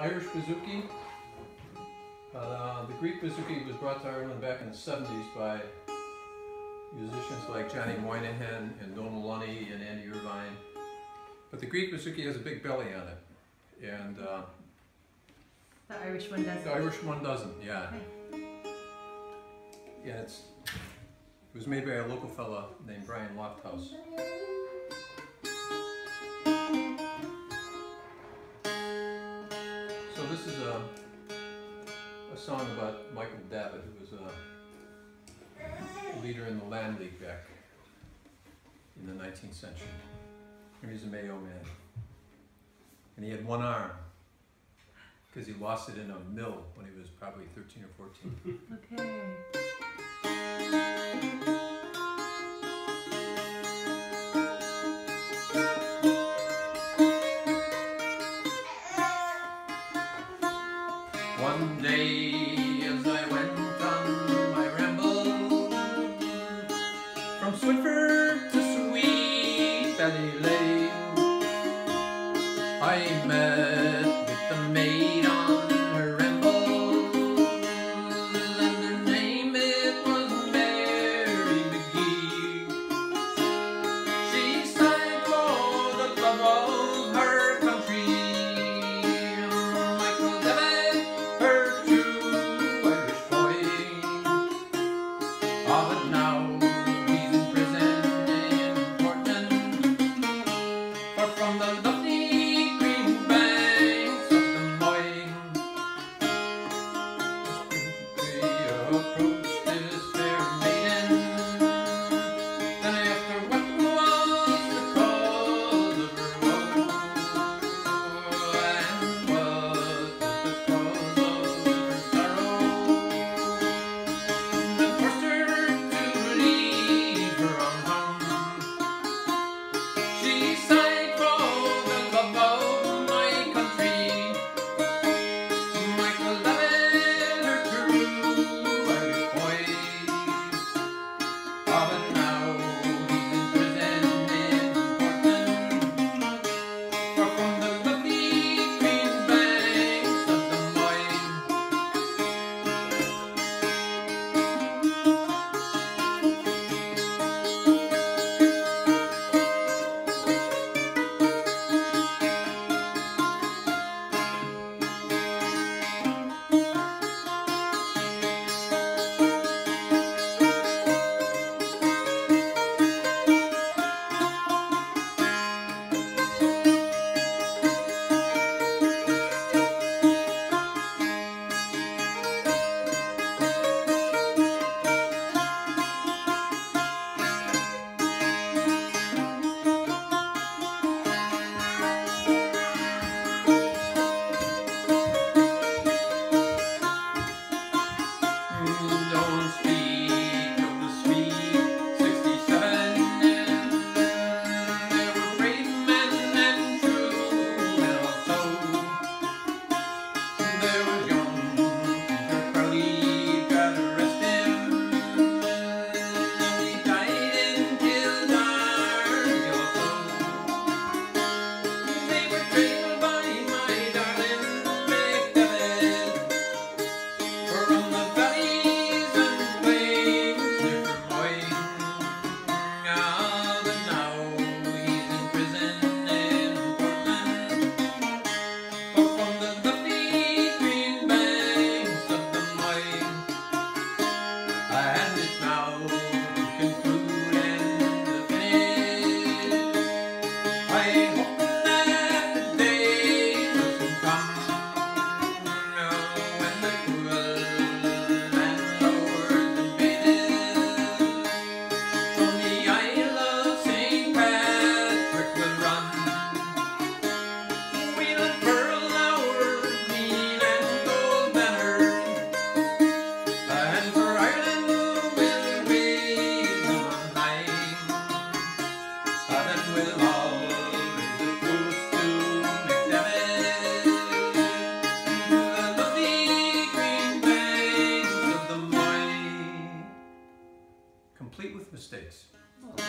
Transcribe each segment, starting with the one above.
Irish bouzouki. Uh, the Greek bouzouki was brought to Ireland back in the 70s by musicians like Johnny Moynihan and Donal Lunny and Andy Irvine. But the Greek bouzouki has a big belly on it. And uh, The Irish one doesn't. the Irish one doesn't, yeah. Yeah, it's, it was made by a local fella named Brian Lofthouse. Song about Michael Davitt, who was uh, a leader in the Land League back in the 19th century. He was a Mayo man. And he had one arm because he lost it in a mill when he was probably 13 or 14. Okay. met with the maid on her and her name it was Mary McGee. She for the love of her country, her true Irish boy. Ah, but now. He's in prison in from the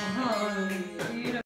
home.